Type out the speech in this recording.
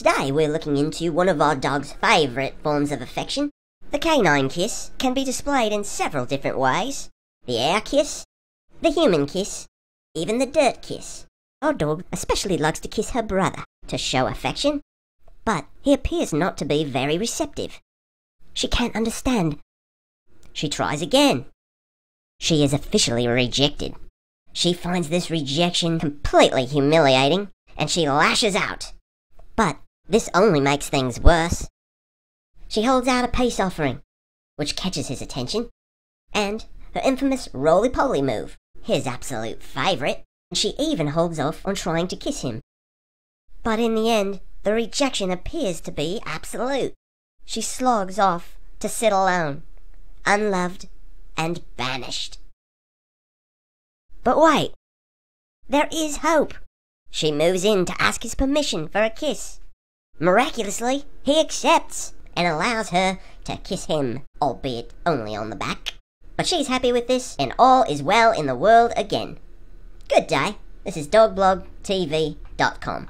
Today we're looking into one of our dog's favourite forms of affection. The canine kiss can be displayed in several different ways. The air kiss, the human kiss, even the dirt kiss. Our dog especially likes to kiss her brother to show affection, but he appears not to be very receptive. She can't understand. She tries again. She is officially rejected. She finds this rejection completely humiliating and she lashes out. But this only makes things worse. She holds out a peace offering, which catches his attention, and her infamous roly-poly move, his absolute favourite. And she even holds off on trying to kiss him. But in the end, the rejection appears to be absolute. She slogs off to sit alone, unloved and banished. But wait, there is hope. She moves in to ask his permission for a kiss. Miraculously, he accepts and allows her to kiss him, albeit only on the back. But she's happy with this, and all is well in the world again. Good day. This is dogblogtv.com.